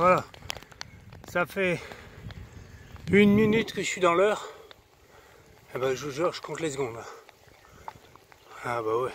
Voilà. Ça fait une minute que je suis dans l'heure. Eh ben, je vous jure, je compte les secondes. Ah bah ouais.